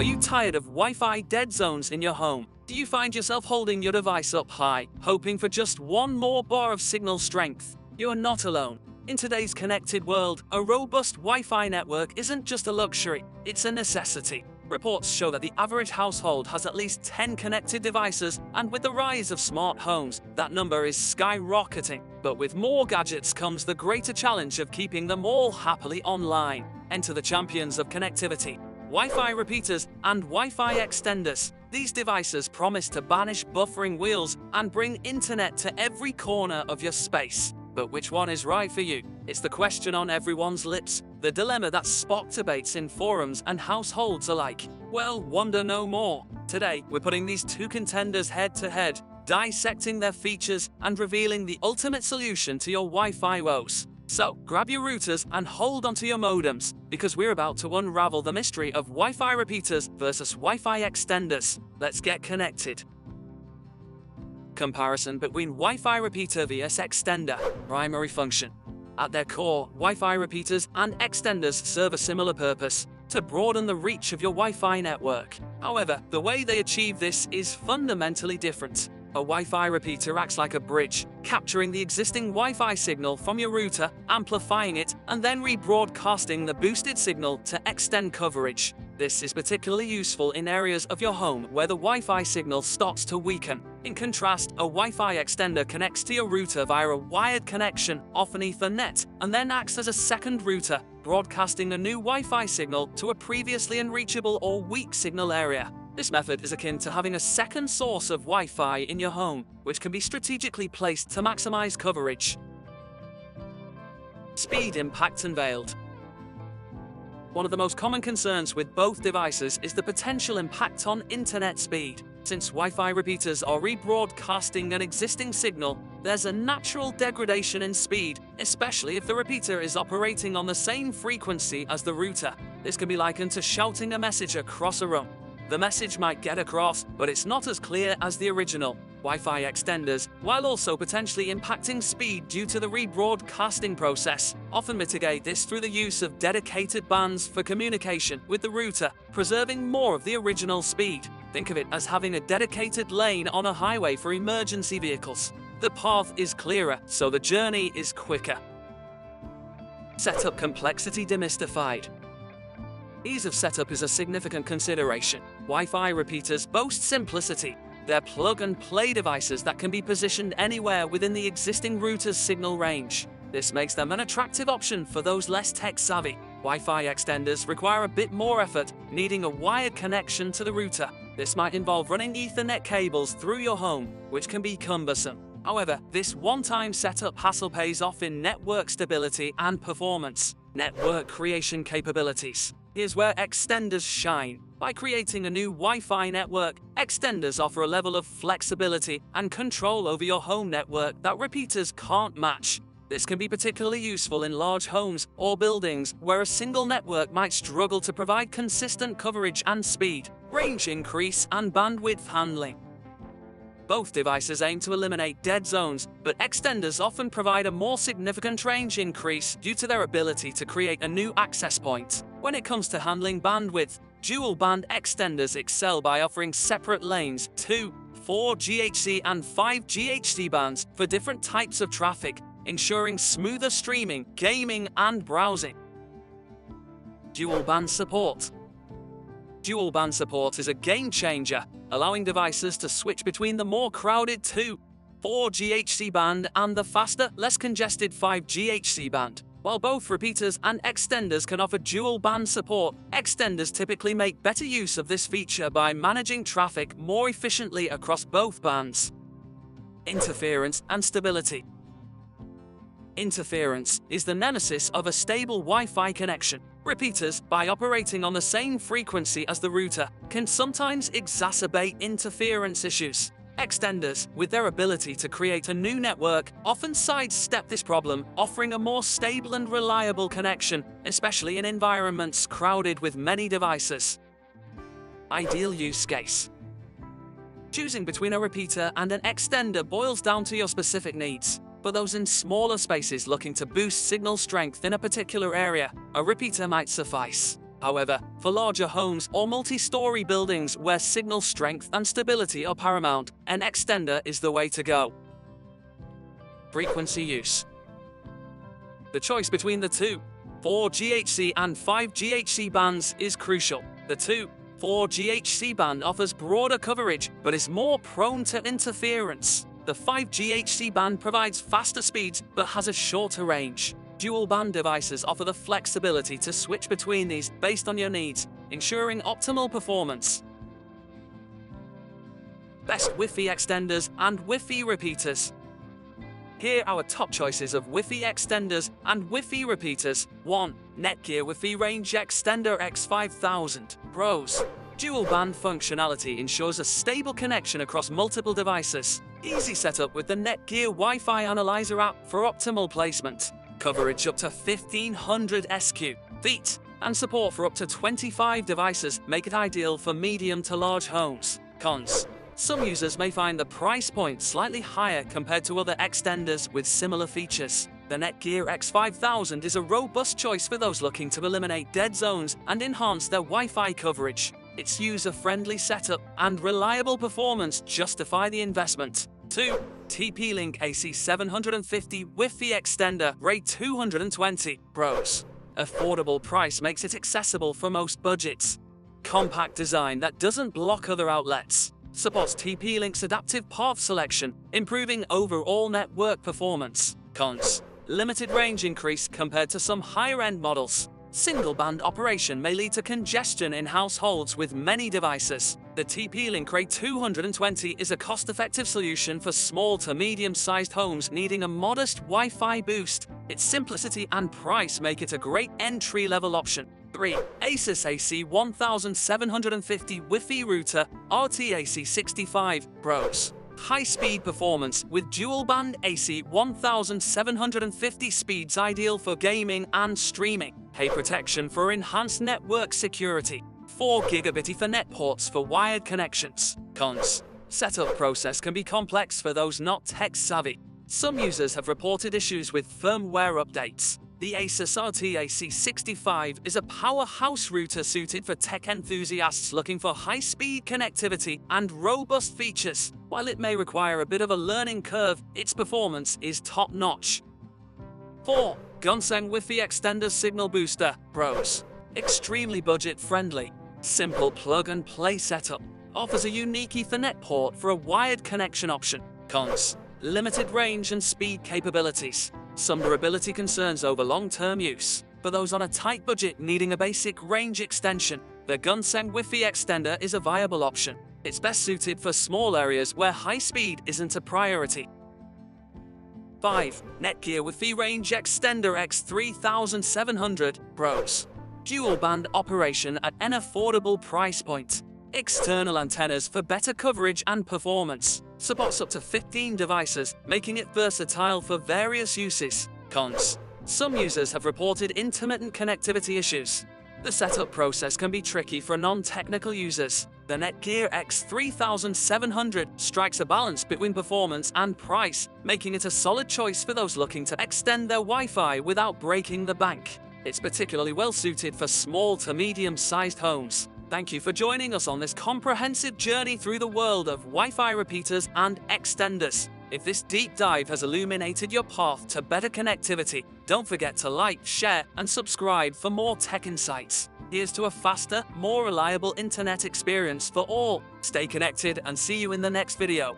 Are you tired of Wi-Fi dead zones in your home? Do you find yourself holding your device up high, hoping for just one more bar of signal strength? You are not alone. In today's connected world, a robust Wi-Fi network isn't just a luxury, it's a necessity. Reports show that the average household has at least 10 connected devices, and with the rise of smart homes, that number is skyrocketing. But with more gadgets comes the greater challenge of keeping them all happily online. Enter the champions of connectivity, Wi-Fi repeaters and Wi-Fi extenders. These devices promise to banish buffering wheels and bring internet to every corner of your space. But which one is right for you? It's the question on everyone's lips, the dilemma that sparked debates in forums and households alike. Well, wonder no more. Today, we're putting these two contenders head to head, dissecting their features and revealing the ultimate solution to your Wi-Fi woes. So, grab your routers and hold onto your modems, because we're about to unravel the mystery of Wi-Fi repeaters versus Wi-Fi extenders. Let's get connected. Comparison between Wi-Fi repeater vs extender. Primary function. At their core, Wi-Fi repeaters and extenders serve a similar purpose, to broaden the reach of your Wi-Fi network. However, the way they achieve this is fundamentally different. A Wi-Fi repeater acts like a bridge, capturing the existing Wi-Fi signal from your router, amplifying it, and then rebroadcasting the boosted signal to extend coverage. This is particularly useful in areas of your home where the Wi-Fi signal starts to weaken. In contrast, a Wi-Fi extender connects to your router via a wired connection, often Ethernet, and then acts as a second router, broadcasting a new Wi-Fi signal to a previously unreachable or weak signal area. This method is akin to having a second source of Wi-Fi in your home, which can be strategically placed to maximize coverage. Speed impact unveiled. One of the most common concerns with both devices is the potential impact on internet speed. Since Wi-Fi repeaters are rebroadcasting an existing signal, there's a natural degradation in speed, especially if the repeater is operating on the same frequency as the router. This can be likened to shouting a message across a room. The message might get across, but it's not as clear as the original. Wi-Fi extenders, while also potentially impacting speed due to the rebroadcasting process, often mitigate this through the use of dedicated bands for communication with the router, preserving more of the original speed. Think of it as having a dedicated lane on a highway for emergency vehicles. The path is clearer, so the journey is quicker. Setup complexity demystified. Ease of setup is a significant consideration. Wi-Fi repeaters boast simplicity. They're plug-and-play devices that can be positioned anywhere within the existing router's signal range. This makes them an attractive option for those less tech-savvy. Wi-Fi extenders require a bit more effort, needing a wired connection to the router. This might involve running Ethernet cables through your home, which can be cumbersome. However, this one-time setup hassle pays off in network stability and performance. Network creation capabilities. Here's where extenders shine. By creating a new Wi-Fi network, extenders offer a level of flexibility and control over your home network that repeaters can't match. This can be particularly useful in large homes or buildings where a single network might struggle to provide consistent coverage and speed, range increase, and bandwidth handling. Both devices aim to eliminate dead zones, but extenders often provide a more significant range increase due to their ability to create a new access point. When it comes to handling bandwidth, dual band extenders excel by offering separate lanes, 2, 4 GHz and 5 GHz bands for different types of traffic, ensuring smoother streaming, gaming, and browsing. Dual band support. Dual band support is a game changer, allowing devices to switch between the more crowded 2, 4 GHz band and the faster, less congested 5 GHz band. While both repeaters and extenders can offer dual band support, extenders typically make better use of this feature by managing traffic more efficiently across both bands. Interference and stability. Interference is the nemesis of a stable Wi-Fi connection. Repeaters, by operating on the same frequency as the router, can sometimes exacerbate interference issues. Extenders, with their ability to create a new network, often sidestep this problem, offering a more stable and reliable connection, especially in environments crowded with many devices. Ideal use case. Choosing between a repeater and an extender boils down to your specific needs. For those in smaller spaces looking to boost signal strength in a particular area, a repeater might suffice. However, for larger homes or multi-story buildings where signal strength and stability are paramount, an extender is the way to go. Frequency use. The choice between the two, 4 GHz and 5 GHz bands is crucial. The 2, 4 GHz band offers broader coverage, but is more prone to interference. The 5 GHz band provides faster speeds, but has a shorter range. Dual band devices offer the flexibility to switch between these based on your needs, ensuring optimal performance. Best Wi-Fi extenders and Wi-Fi repeaters. Here are our top choices of Wi-Fi extenders and Wi-Fi repeaters. 1. Netgear Wi-Fi Range Extender EX5000 Pros. Dual band functionality ensures a stable connection across multiple devices. Easy setup with the Netgear Wi-Fi Analyzer app for optimal placement coverage up to 1500 SQ feet, and support for up to 25 devices make it ideal for medium to large homes. Cons. Some users may find the price point slightly higher compared to other extenders with similar features. The Netgear EX5000 is a robust choice for those looking to eliminate dead zones and enhance their Wi-Fi coverage. Its user-friendly setup and reliable performance justify the investment. 2. TP-Link AC750 Wi-Fi Extender RE220 Pros. Affordable price makes it accessible for most budgets. Compact design that doesn't block other outlets. Supports TP-Link's adaptive path selection, improving overall network performance. Cons. Limited range increase compared to some higher-end models. Single band operation may lead to congestion in households with many devices. The TP-Link RE220 is a cost-effective solution for small to medium-sized homes needing a modest Wi-Fi boost. Its simplicity and price make it a great entry-level option. 3. Asus AC 1750 Wi-Fi Router RTAC 65 Pros high-speed performance with dual-band AC 1750 speeds ideal for gaming and streaming. AiProtection for enhanced network security. 4 gigabit Ethernet ports for wired connections. Cons. Setup process can be complex for those not tech-savvy. Some users have reported issues with firmware updates. The Asus RTAC65 is a powerhouse router suited for tech enthusiasts looking for high-speed connectivity and robust features. While it may require a bit of a learning curve, its performance is top-notch. 4. Gunceng Wi-Fi Extender Signal Booster Pros. Extremely budget-friendly. Simple plug-and-play setup. Offers a unique Ethernet port for a wired connection option. Cons. Limited range and speed capabilities. Some durability concerns over long-term use. For those on a tight budget needing a basic range extension, the Gunceng Wi-Fi extender is a viable option. It's best suited for small areas where high speed isn't a priority. 5. Netgear Wi-Fi Range Extender EX3700 Pros. Dual band operation at an affordable price point. External antennas for better coverage and performance. Supports up to 15 devices, making it versatile for various uses. Cons. Some users have reported intermittent connectivity issues. The setup process can be tricky for non-technical users. The Netgear EX3700 strikes a balance between performance and price, making it a solid choice for those looking to extend their Wi-Fi without breaking the bank. It's particularly well suited for small to medium-sized homes. Thank you for joining us on this comprehensive journey through the world of Wi-Fi repeaters and extenders. If this deep dive has illuminated your path to better connectivity, don't forget to like, share, and subscribe for more tech insights. Here's to a faster, more reliable internet experience for all. Stay connected and see you in the next video.